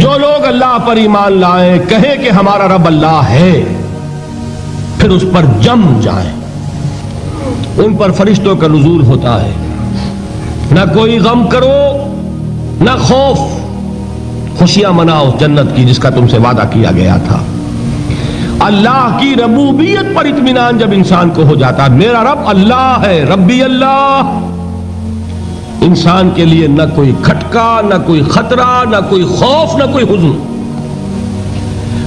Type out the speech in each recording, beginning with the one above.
जो लोग अल्लाह पर ईमान लाए, कहें कि हमारा रब अल्लाह है, फिर उस पर जम जाए। उन पर फरिश्तों का नजूल होता है। ना कोई गम करो, ना खौफ। खुशियाँ मनाओ जन्नत की, जिसका तुमसे वादा किया गया था। अल्लाह की रबूबियत पर इत्मीनान जब इंसान को हो जाता है मेरा रब अल्लाह है, रब्बी अल्लाह। इंसान के लिए ना कोई खटका, ना कोई खतरा, ना कोई खौफ, ना कोई हुजन।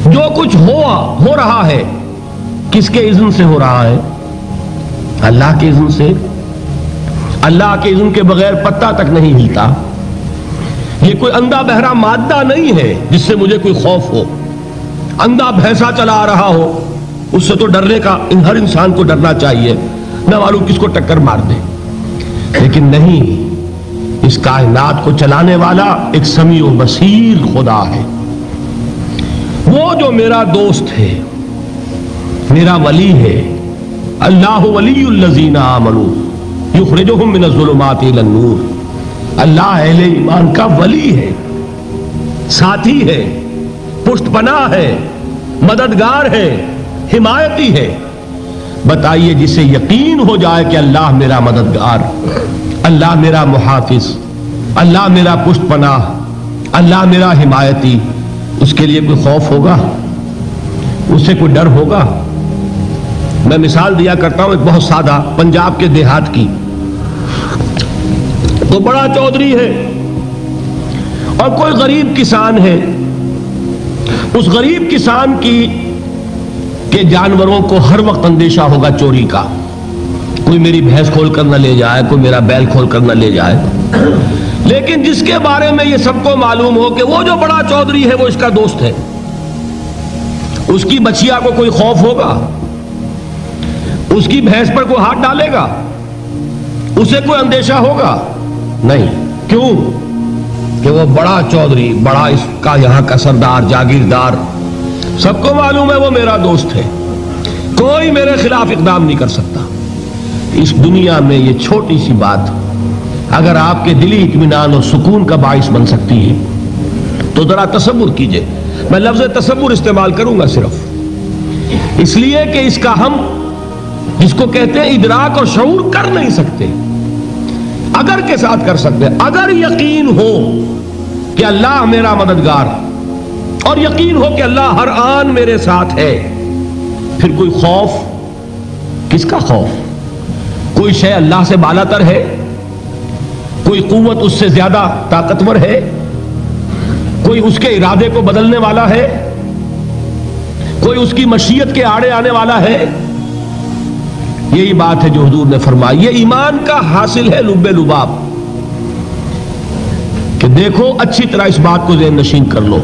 जो कुछ हुआ, हो रहा है, किसके इज्न से हो रहा है? अल्लाह के इज्न से। अल्लाह के इज्न के बगैर पत्ता तक नहीं हिलता। ये कोई अंधा बहरा मादा नहीं है जिससे मुझे कोई खौफ हो। अंधा भैंसा चला आ रहा हो, उससे तो डरने का हर इंसान को डरना चाहिए। न मालूम किसको टक्कर मार दे। लेकिन नहीं इस कायनात को चलाने वाला एक समी बसीर खुदा है। वो जो मेरा दोस्त है, मेरा वली है, अल्लाह वलीजीना आमनू, युखरजुहुम मिनज़ुलुमात इलन-नूर अल्लाह ईमान का वली है, साथी है पुष्टपना है, मददगार है, हिमायती है। बताइए जिसे यकीन हो जाए कि अल्लाह मेरा मददगार। अल्लाह मेरा मुहाफिज, अल्लाह मेरा पुष्टपना अल्लाह मेरा हिमायती। उसके लिए कोई खौफ होगा? उससे कोई डर होगा? मैं मिसाल दिया करता हूँ एक बहुत सादा पंजाब के देहात की। तो बड़ा चौधरी है और कोई गरीब किसान है। उस गरीब किसान की के जानवरों को हर वक्त अंदेशा होगा चोरी का। कोई मेरी भैंस खोल कर न ले जाए, कोई मेरा बैल खोल कर न ले जाए। लेकिन जिसके बारे में ये सबको मालूम हो कि वो जो बड़ा चौधरी है, वो इसका दोस्त है। उसकी बचिया को कोई खौफ होगा? उसकी भैंस पर कोई हाथ डालेगा? उसे कोई अंदेशा होगा? नहीं। क्यों? कि वो बड़ा चौधरी, बड़ा इसका यहाँ का सरदार, जागीरदार, सबको मालूम है वो मेरा दोस्त है। कोई मेरे खिलाफ इकदाम नहीं कर सकता। इस दुनिया में ये छोटी सी बात, अगर आपके दिली इतमान और सुकून का बायस बन सकती है तो जरा तस्वुर कीजिए। मैं लफ्ज तस्वुर इस्तेमाल करूँगा सिर्फ़। इसलिए कि इसका हम, जिसको कहते हैं इदराक और शऊर कर नहीं सकते, अगर के साथ कर सकते अगर यकीन हो कि अल्लाह मेरा मददगार, और यकीन हो कि अल्लाह हर आन मेरे साथ है, फिर कोई खौफ? किसका खौफ? कोई शय अल्लाह से बालातर है? कोई कुवत उससे ज़्यादा ताकतवर है? कोई उसके इरादे को बदलने वाला है? कोई उसकी मशीयत के आड़े आने वाला है? यही बात है जो हजूर ने फरमाई। ये ईमान का हासिल है लुबे लुबाब। कि देखो, अच्छी तरह इस बात को जेन नशीन कर लो।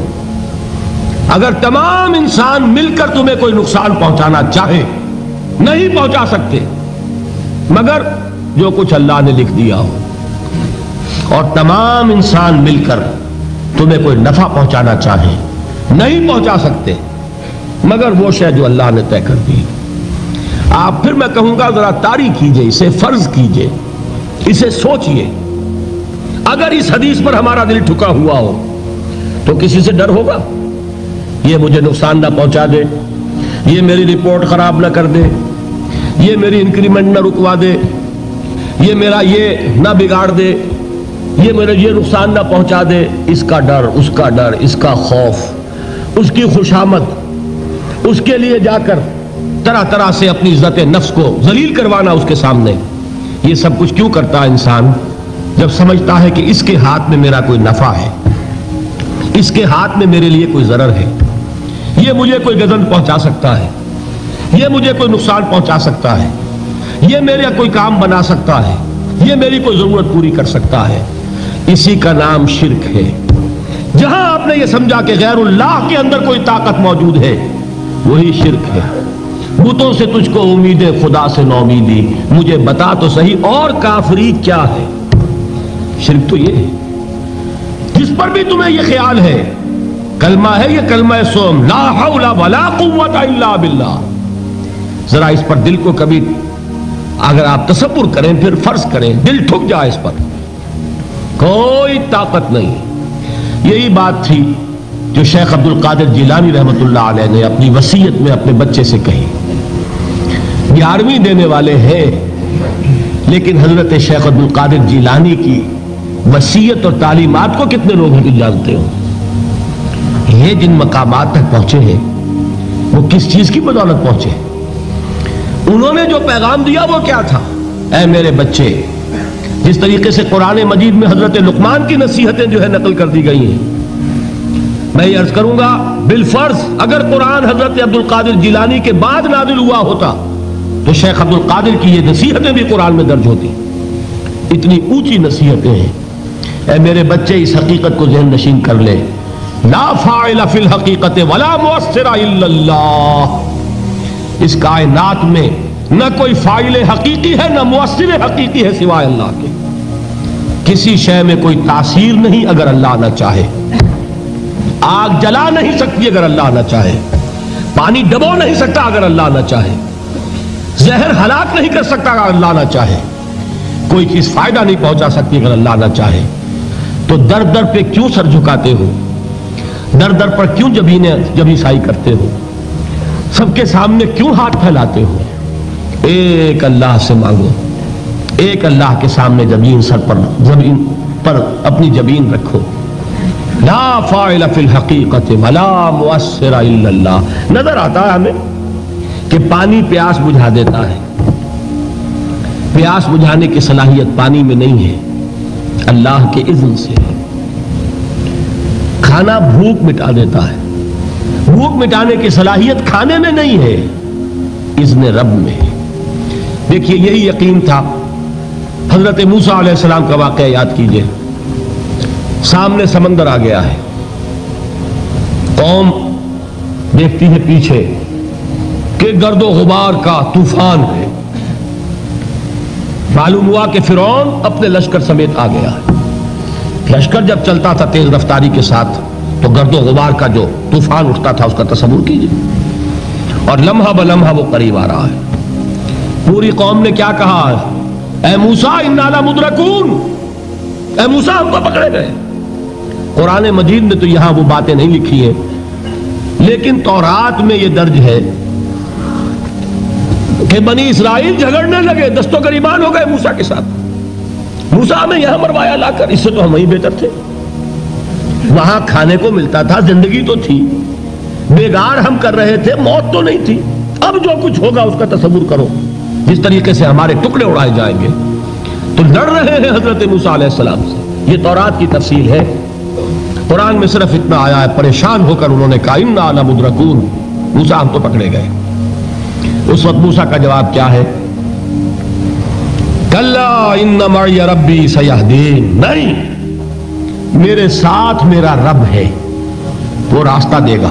अगर तमाम इंसान मिलकर तुम्हें कोई नुकसान पहुंचाना चाहे, नहीं पहुँचा सकते। मगर जो कुछ अल्लाह ने लिख दिया हो। और तमाम इंसान मिलकर तुम्हें कोई नफा पहुंचाना चाहे, नहीं पहुँचा सकते, मगर वो शय जो अल्लाह ने तय कर दी। आप फिर मैं कहूँगा, जरा तारी कीजिए, इसे फ़र्ज़ कीजिए, इसे सोचिए। अगर इस हदीस पर हमारा दिल ठुका हुआ हो तो किसी से डर होगा? ये मुझे नुकसान ना पहुँचा दे, ये मेरी रिपोर्ट खराब ना कर दे। ये मेरी इंक्रीमेंट ना रुकवा दे। ये मेरा ये ना बिगाड़ दे। ये मेरे, ये नुकसान ना पहुँचा दे। इसका डर, उसका डर, इसका खौफ, उसकी खुशामद, उसके लिए जाकर तरह तरह से अपनी इज़्ज़त नफ्स को जलील करवाना उसके सामने। ये सब कुछ क्यों करता है इंसान? जब समझता है कि इसके हाथ में मेरा कोई नफा है, इसके हाथ में मेरे लिए कोई जरर है, ये मुझे कोई गजन पहुँचा सकता है। ये मुझे कोई नुकसान पहुँचा सकता है। ये मेरा कोई काम बना सकता है। ये मेरी कोई ज़रूरत पूरी कर सकता है। इसी का नाम शिरक है। जहाँ आपने ये समझा कि गैरुल्लाह के अंदर कोई ताकत मौजूद है, वही शिरक है। बुतों से तुझको उम्मीद है खुदा से नौमीदी मुझे बता तो सही, और काफरी क्या है? शिरक तो ये है। जिस पर भी तुम्हें यह ख्याल है, कलमा है, ये कलमा सोम। ला हौला वला कुव्वत इल्ला बिल्लाह। जरा इस पर दिल को कभी अगर आप तस्वुर करें, फिर फ़र्ज़ करें, दिल ठुक जाए इस पर। कोई ताकत नहीं। यही बात थी जो शेख अब्दुल कादिर जिलानी अलैह ने अपनी वसीयत में अपने बच्चे से कही। ग्यारहवीं देने वाले हैं, लेकिन हज़रत शेख अब्दुल कादिर जिलानी की वसीयत और तालीमत को कितने लोग हैं जानते हो? ये जिन मकाम तक पहुँचे हैं, वो किस चीज़ की बदौलत पहुँचे उन्होंने जो पैगाम दिया वो क्या था? ऐ मेरे बच्चे, जिस तरीके से कुरान मजीद में हज़रत लुकमान की नसीहतें जो है नकल कर दी गई हैं, मैं ये अर्ज़ करूँगा बिलफर्ज अगर कुरान हज़रत अब्दुल कादिर जिलानी के बाद नादिल हुआ होता तो शेख अब्दुल कादिर की ये नसीहतें भी कुरान में दर्ज होती। इतनी ऊँची नसीहतें हैं। ऐ मेरे बच्चे, इस हकीकत को जहन नशीन कर ले। ला फ़ाइल फिल हकीकत, वला इल्लल्लाह। इस कायनात में न कोई फ़ाइल हकीकी है, न मुअस्सिर हकीकी है सिवाय अल्लाह के। किसी शय में कोई तासीर नहीं अगर अल्लाह ना चाहे। आग जला नहीं सकती अगर अल्लाह ना चाहे। पानी डबो नहीं सकता अगर अल्लाह ना चाहे। जहर हलाक नहीं कर सकता अगर अल्लाह ना चाहे। कोई चीज़ फ़ायदा नहीं पहुँचा सकती अगर अल्लाह ना चाहे। तो दर दर पे क्यों सर झुकाते हो? दर दर पर क्यों जबीने जबी साई करते हो? सबके सामने क्यों हाथ फैलाते हो? एक अल्लाह से मांगो। एक अल्लाह के सामने ज़मीन सर पर, ज़मीन पर अपनी ज़मीन रखो। फ़ाइल फिल हकीकत नज़र आता है हमें कि पानी प्यास बुझा देता है। प्यास बुझाने की सलाहियत पानी में नहीं है। अल्लाह के इज्न से खाना भूख मिटा देता है। भूख मिटाने की सलाहियत खाने में नहीं है, इज्न रब में। देखिए, यही यकीन था। हज़रत मूसा का वाक़ याद कीजिए। सामने समंदर आ गया है। कौम देखती है पीछे कि गर्दो गुबार का तूफ़ान है। मालूम हुआ कि फिर अपने लश्कर समेत आ गया। लश्कर जब चलता था तेज रफ्तारी के साथ तो गर्दो गुबार का जो तूफ़ान उठता था, उसका तस्वुर कीजिए। और लम्हा ब लम्हा वो करीब आ रहा है। पूरी कौम ने क्या कहा ए मूसा इन्नाला मुद्रकून। मूसा, हम तो पकड़े गए। कुरान मजीद में तो यहाँ वो बातें नहीं लिखी है। लेकिन तौरात में ये दर्ज है कि बनी इसराइल झगड़ने लगे दस्तों गरीबान हो गए मूसा के साथ। मूसा हमें यहाँ मरवाया लाकर, इससे तो हम ही बेहतर थे। वहाँ खाने को मिलता था, ज़िंदगी तो थी। बेगार हम कर रहे थे, मौत तो नहीं थी। अब जो कुछ होगा, उसका तस्वुर करो। जिस तरीके से हमारे टुकड़े उड़ाए जाएँगे। तो लड़ रहे हैं हज़रत मूसा सलाम से। ये तौरात की तफसील है। कुरान में सिर्फ़ इतना आया है, परेशान होकर उन्होंने कहा, इन्ना आला मुद्रकून मूसा हम तो पकड़े गए। उस वक्त मूसा का जवाब क्या है? कल्ला इन रब्बी सयाहदीन। नहीं। मेरे साथ मेरा रब है। वो रास्ता देगा।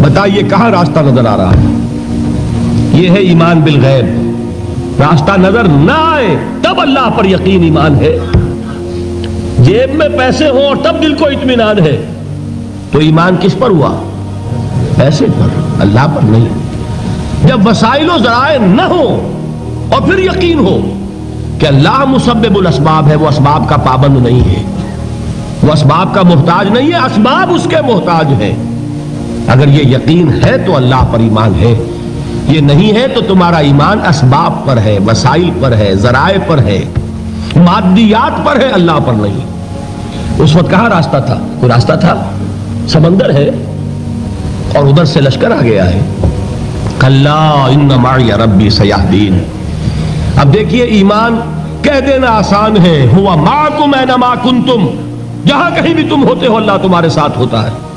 बताइए, कहाँ रास्ता नज़र आ रहा है? ये है ईमान बिल गैब। रास्ता नज़र ना आए, तब अल्लाह पर यकीन ईमान है। जेब में पैसे हो और तब दिल को इतमान है। तो ईमान किस पर हुआ? पैसे पर, अल्लाह पर नहीं। जब वसाइलो जराए न हो और फिर यकीन हो कि अल्लाह मुसब्बुल असबाब है, वो असबाब का पाबंद नहीं है। वो असबाब का मोहताज नहीं है, असबाब उसके मोहताज है। अगर ये यकीन है तो अल्लाह पर ईमान है। ये नहीं है तो तुम्हारा ईमान असबाब पर है वसाइल पर है, जराए पर है, मादियात पर है, अल्लाह पर नहीं। उस वक्त कहा रास्ता था? कोई रास्ता था? समंदर है और उधर से लश्कर आ गया है। कल्ला रब्बी सयाहदीन। अब देखिए, ईमान कह देना आसान है। हुआ माकुम है ना माकुन तुम जहाँ कहीं भी तुम होते हो अल्लाह तुम्हारे साथ होता है।